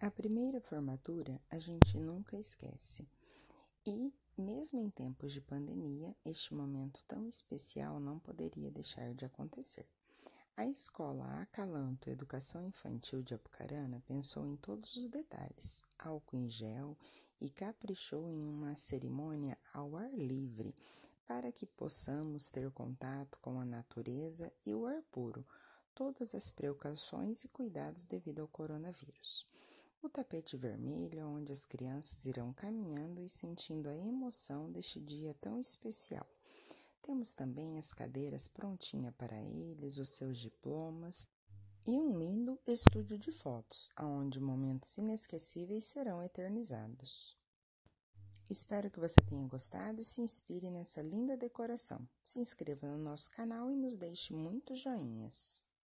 A primeira formatura a gente nunca esquece. E, mesmo em tempos de pandemia, este momento tão especial não poderia deixar de acontecer. A escola Acalanto Educação Infantil de Apucarana pensou em todos os detalhes, álcool em gel e caprichou em uma cerimônia ao ar livre, para que possamos ter contato com a natureza e o ar puro, todas as precauções e cuidados devido ao coronavírus o tapete vermelho, onde as crianças irão caminhando e sentindo a emoção deste dia tão especial. Temos também as cadeiras prontinhas para eles, os seus diplomas e um lindo estúdio de fotos, onde momentos inesquecíveis serão eternizados. Espero que você tenha gostado e se inspire nessa linda decoração. Se inscreva no nosso canal e nos deixe muitos joinhas.